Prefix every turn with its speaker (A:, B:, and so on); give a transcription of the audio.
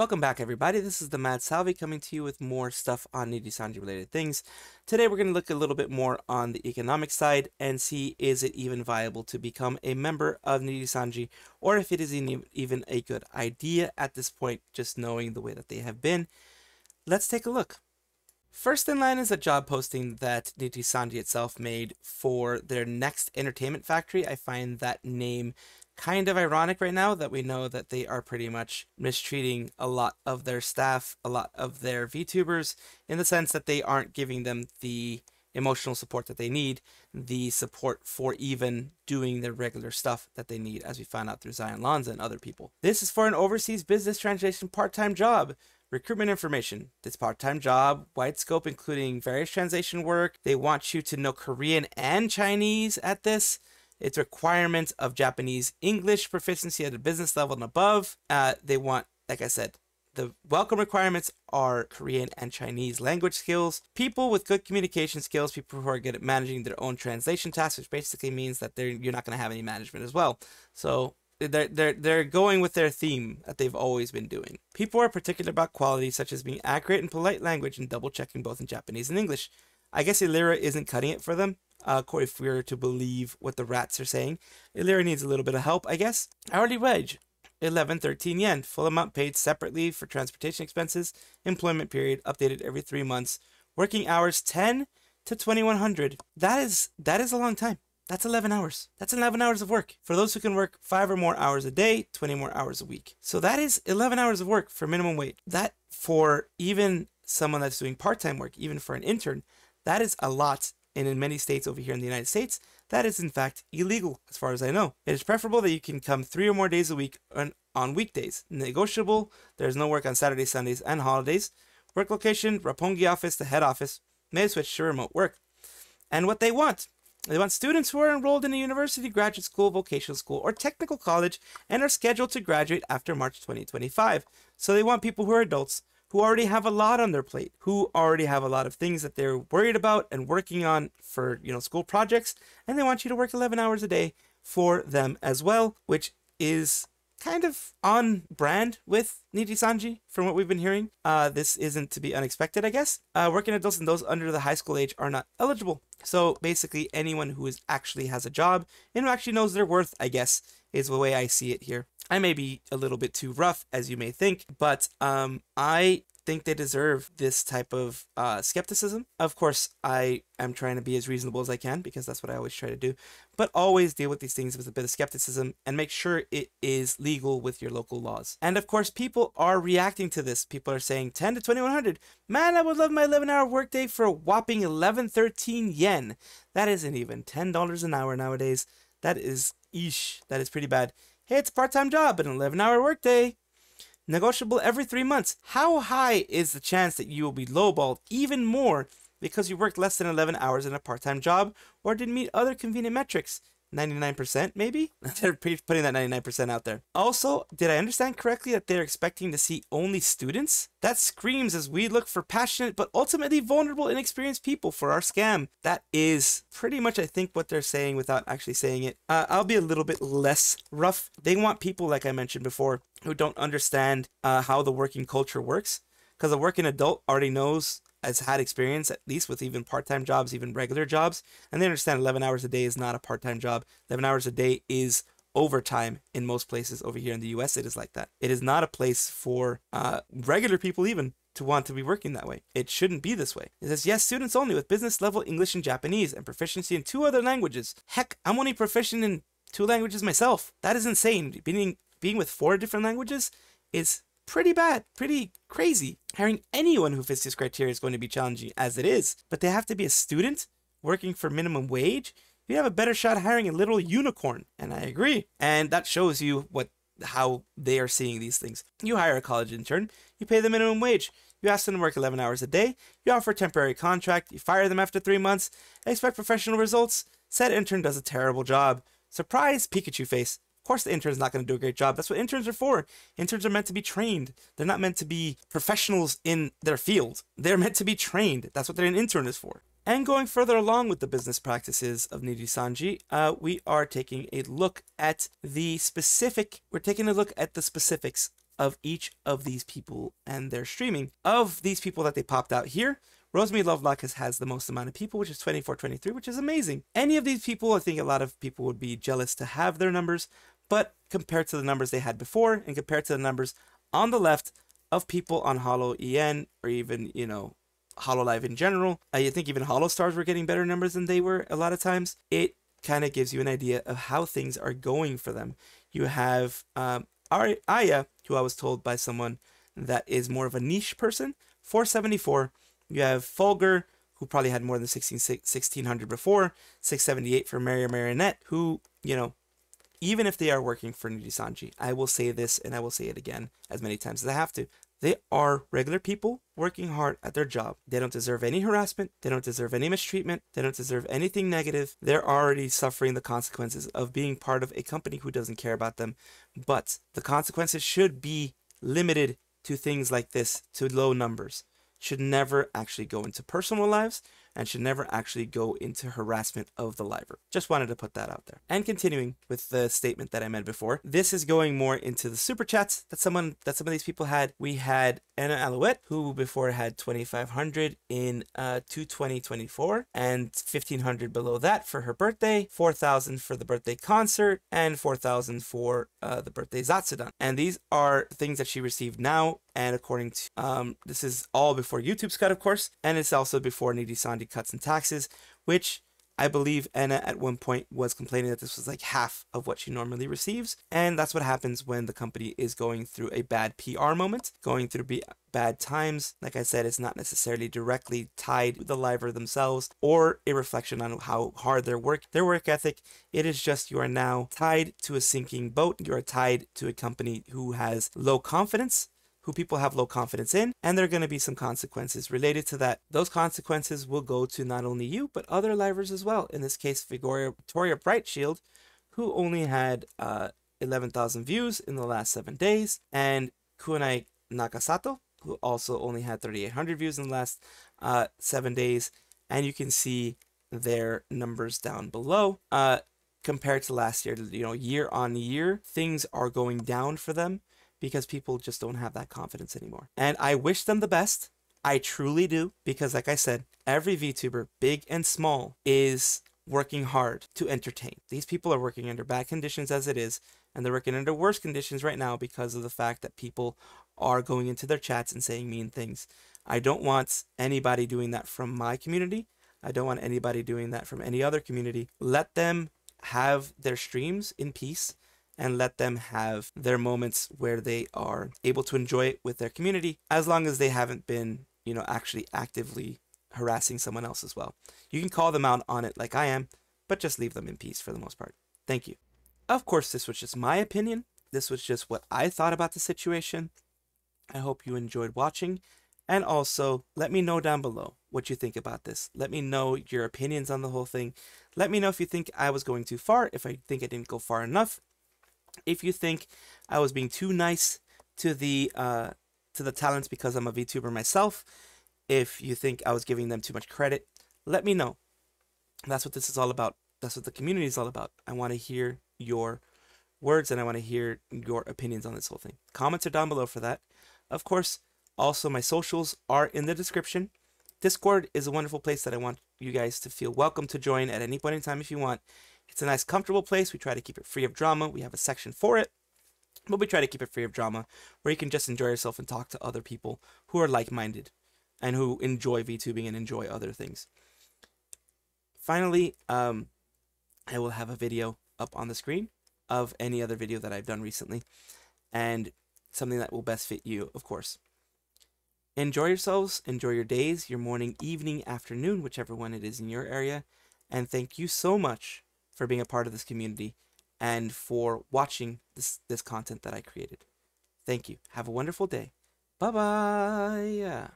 A: Welcome back everybody, this is the Mad Salvi coming to you with more stuff on Nijisanji related things. Today we're going to look a little bit more on the economic side and see is it even viable to become a member of Nijisanji or if it is even a good idea at this point just knowing the way that they have been. Let's take a look. First in line is a job posting that Nijisanji itself made for their next entertainment factory. I find that name kind of ironic right now that we know that they are pretty much mistreating a lot of their staff, a lot of their VTubers, in the sense that they aren't giving them the emotional support that they need, the support for even doing the regular stuff that they need, as we found out through Zaion LanZa and other people. This is for an overseas business translation part-time job. Recruitment information. This part-time job, wide scope including various translation work. They want you to know Korean and Chinese at this. It's requirements of Japanese English proficiency at a business level and above. Uh, they want, like I said, the welcome requirements are Korean and Chinese language skills, people with good communication skills, people who are good at managing their own translation tasks, which basically means that you're not going to have any management as well. So they're, they're, they're going with their theme that they've always been doing. People are particular about quality, such as being accurate in polite language and double checking both in Japanese and English. I guess Illyra isn't cutting it for them, uh, if we are to believe what the rats are saying. Illyra needs a little bit of help, I guess. Hourly wage, 11, 13 yen. Full amount paid separately for transportation expenses. Employment period updated every three months. Working hours 10 to 2100. That is that is a long time. That's 11 hours. That's 11 hours of work. For those who can work 5 or more hours a day, 20 more hours a week. So that is 11 hours of work for minimum wage. That for even someone that's doing part-time work, even for an intern, that is a lot and in many states over here in the United States, that is in fact illegal, as far as I know. It is preferable that you can come three or more days a week on, on weekdays. Negotiable, there's no work on Saturdays, Sundays, and holidays. Work location, Roppongi office, the head office, may switch to remote work. And what they want, they want students who are enrolled in a university, graduate school, vocational school, or technical college and are scheduled to graduate after March 2025. So they want people who are adults who already have a lot on their plate, who already have a lot of things that they're worried about and working on for, you know, school projects, and they want you to work 11 hours a day for them as well, which is kind of on brand with Nijisanji, from what we've been hearing. Uh, this isn't to be unexpected, I guess. Uh, working adults and those under the high school age are not eligible. So basically, anyone who is actually has a job and who actually knows their worth, I guess, is the way I see it here. I may be a little bit too rough, as you may think, but um, I think they deserve this type of uh, skepticism. Of course, I am trying to be as reasonable as I can because that's what I always try to do, but always deal with these things with a bit of skepticism and make sure it is legal with your local laws. And of course, people are reacting to this. People are saying 10 to 2100. Man, I would love my 11 hour workday for a whopping 1113 yen. That isn't even $10 an hour nowadays. That is, eesh, that is pretty bad. Hey, it's a part-time job, but an 11-hour workday. Negotiable every three months. How high is the chance that you will be lowballed even more because you worked less than 11 hours in a part-time job or didn't meet other convenient metrics? 99% maybe? they're putting that 99% out there. Also, did I understand correctly that they're expecting to see only students? That screams as we look for passionate but ultimately vulnerable inexperienced people for our scam. That is pretty much I think what they're saying without actually saying it. Uh, I'll be a little bit less rough. They want people like I mentioned before who don't understand uh, how the working culture works because a working adult already knows has had experience, at least with even part time jobs, even regular jobs, and they understand 11 hours a day is not a part time job. 11 hours a day is overtime in most places over here in the US. It is like that. It is not a place for uh, regular people, even to want to be working that way. It shouldn't be this way. It says, yes, students only with business level English and Japanese and proficiency in two other languages. Heck, I'm only proficient in two languages myself. That is insane. Being, being with four different languages is pretty bad, pretty crazy. Hiring anyone who fits this criteria is going to be challenging as it is, but they have to be a student working for minimum wage. You have a better shot hiring a little unicorn, and I agree. And that shows you what how they are seeing these things. You hire a college intern, you pay the minimum wage, you ask them to work 11 hours a day, you offer a temporary contract, you fire them after three months, expect professional results. Said intern does a terrible job. Surprise, Pikachu face. Course, the intern's not going to do a great job. That's what interns are for. Interns are meant to be trained. They're not meant to be professionals in their field. They're meant to be trained. That's what an intern is for. And going further along with the business practices of Nijisanji, uh, we are taking a look at the specific, we're taking a look at the specifics of each of these people and their streaming. Of these people that they popped out here, Rosemi Lovelock has, has the most amount of people, which is 2423, which is amazing. Any of these people, I think a lot of people would be jealous to have their numbers, but compared to the numbers they had before and compared to the numbers on the left of people on HoloEN or even, you know, Hololive in general, I think even Holostars were getting better numbers than they were a lot of times. It kind of gives you an idea of how things are going for them. You have um, Aya, who I was told by someone that is more of a niche person, 474. You have Fulgur, who probably had more than 16, 1600 before, 678 for Maria Marionette, who, you know, even if they are working for Nijisanji, I will say this and I will say it again as many times as I have to. They are regular people working hard at their job. They don't deserve any harassment. They don't deserve any mistreatment. They don't deserve anything negative. They're already suffering the consequences of being part of a company who doesn't care about them. But the consequences should be limited to things like this, to low numbers. Should never actually go into personal lives and should never actually go into harassment of the liver. Just wanted to put that out there. And continuing with the statement that I made before, this is going more into the super chats that someone that some of these people had. We had Enna Alouette, who before had 2,500 in uh, 22024 and 1,500 below that for her birthday, 4,000 for the birthday concert, and 4,000 for uh, the birthday Zatsudan. And these are things that she received now and according to um, this is all before YouTube's cut, of course, and it's also before Nijisanji cuts and taxes, which I believe Enna at one point was complaining that this was like half of what she normally receives. And that's what happens when the company is going through a bad PR moment, going through bad times. Like I said, it's not necessarily directly tied to the liver themselves or a reflection on how hard their work, their work ethic. It is just you are now tied to a sinking boat. You are tied to a company who has low confidence who people have low confidence in, and there are going to be some consequences related to that. Those consequences will go to not only you, but other livers as well. In this case, Victoria, Victoria Brightshield, who only had uh, 11,000 views in the last seven days, and Kunai Nakasato, who also only had 3,800 views in the last uh, seven days. And you can see their numbers down below. Uh, compared to last year, you know, year on year, things are going down for them because people just don't have that confidence anymore. And I wish them the best. I truly do because, like I said, every VTuber, big and small, is working hard to entertain. These people are working under bad conditions as it is, and they're working under worse conditions right now because of the fact that people are going into their chats and saying mean things. I don't want anybody doing that from my community. I don't want anybody doing that from any other community. Let them have their streams in peace and let them have their moments where they are able to enjoy it with their community as long as they haven't been, you know, actually actively harassing someone else as well. You can call them out on it like I am, but just leave them in peace for the most part. Thank you. Of course, this was just my opinion. This was just what I thought about the situation. I hope you enjoyed watching. And also, let me know down below what you think about this. Let me know your opinions on the whole thing. Let me know if you think I was going too far, if I think I didn't go far enough, if you think I was being too nice to the uh, to the talents because I'm a VTuber myself, if you think I was giving them too much credit, let me know. That's what this is all about. That's what the community is all about. I want to hear your words and I want to hear your opinions on this whole thing. Comments are down below for that. Of course, also my socials are in the description. Discord is a wonderful place that I want you guys to feel welcome to join at any point in time if you want. It's a nice, comfortable place. We try to keep it free of drama. We have a section for it, but we try to keep it free of drama where you can just enjoy yourself and talk to other people who are like minded and who enjoy VTubing and enjoy other things. Finally, um, I will have a video up on the screen of any other video that I've done recently and something that will best fit you, of course. Enjoy yourselves, enjoy your days, your morning, evening, afternoon, whichever one it is in your area. And thank you so much for being a part of this community and for watching this, this content that I created. Thank you. Have a wonderful day. Bye bye.